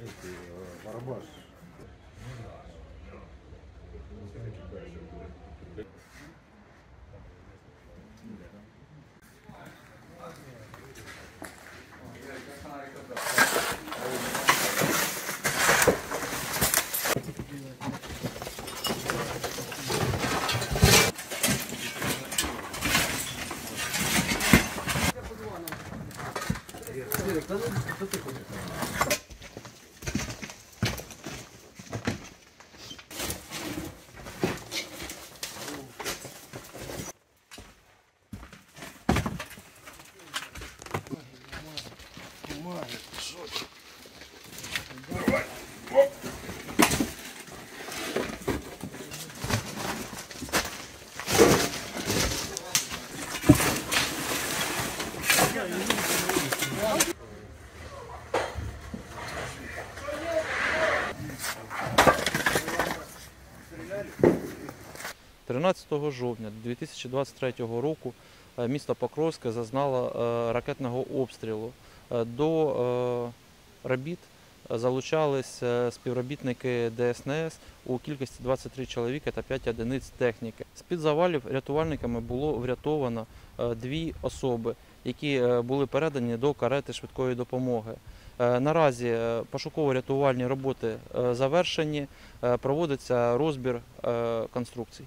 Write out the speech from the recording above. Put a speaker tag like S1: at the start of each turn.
S1: эти, э, барабаш. Кто ты хочешь? Э, Барабаш.
S2: – 13 жовтня 2023 року е, місто Покровське зазнало е, ракетного обстрілу. Е, До е, робіт залучались е, співробітники ДСНС у кількості 23 чоловіка та 5 одиниць техніки. З-під завалів рятувальниками було врятовано дві особи, які були передані до карети швидкої допомоги. Наразі пошуково-рятувальні роботи завершені, проводиться розбір конструкцій.